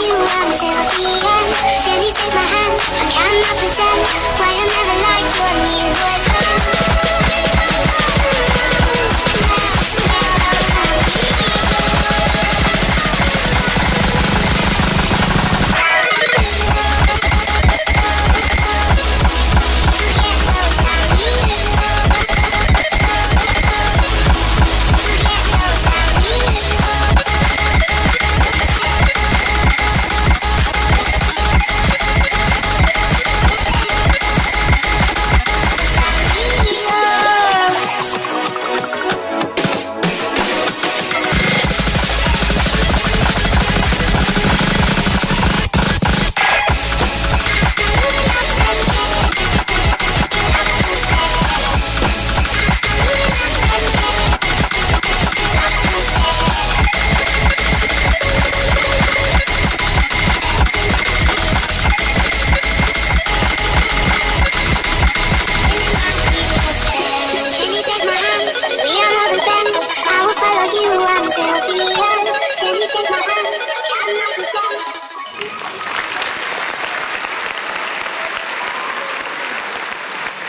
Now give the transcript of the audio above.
you until one, two,